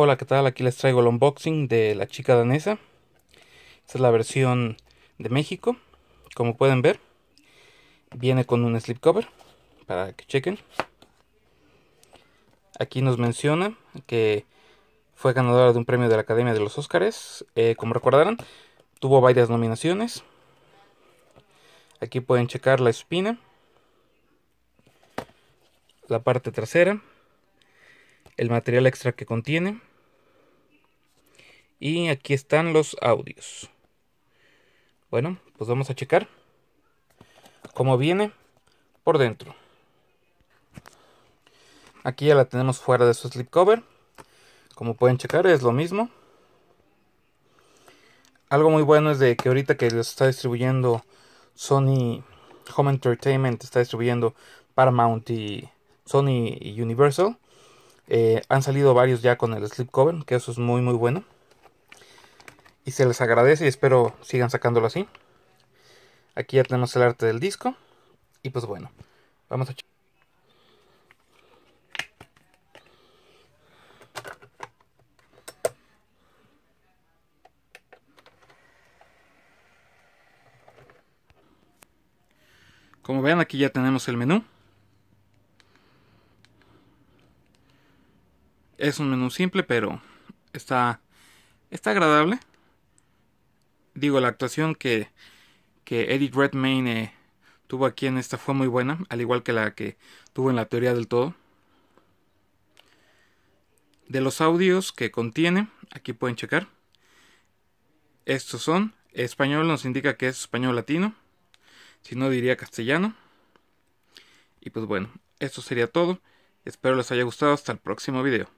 Hola, ¿qué tal? Aquí les traigo el unboxing de la chica danesa. Esta es la versión de México. Como pueden ver, viene con un slipcover para que chequen. Aquí nos menciona que fue ganadora de un premio de la Academia de los Óscares. Eh, como recordarán, tuvo varias nominaciones. Aquí pueden checar la espina, la parte trasera, el material extra que contiene y aquí están los audios. Bueno, pues vamos a checar cómo viene por dentro. Aquí ya la tenemos fuera de su slipcover. Como pueden checar es lo mismo. Algo muy bueno es de que ahorita que los está distribuyendo Sony Home Entertainment, está distribuyendo Paramount y Sony Universal. Eh, han salido varios ya con el slipcover, que eso es muy muy bueno y se les agradece y espero sigan sacándolo así. Aquí ya tenemos el arte del disco y pues bueno, vamos a Como ven aquí ya tenemos el menú. Es un menú simple pero está, está agradable digo, la actuación que, que Eddie Redmayne eh, tuvo aquí en esta fue muy buena, al igual que la que tuvo en la teoría del todo. De los audios que contiene, aquí pueden checar. Estos son, español nos indica que es español latino, si no diría castellano. Y pues bueno, esto sería todo. Espero les haya gustado. Hasta el próximo video.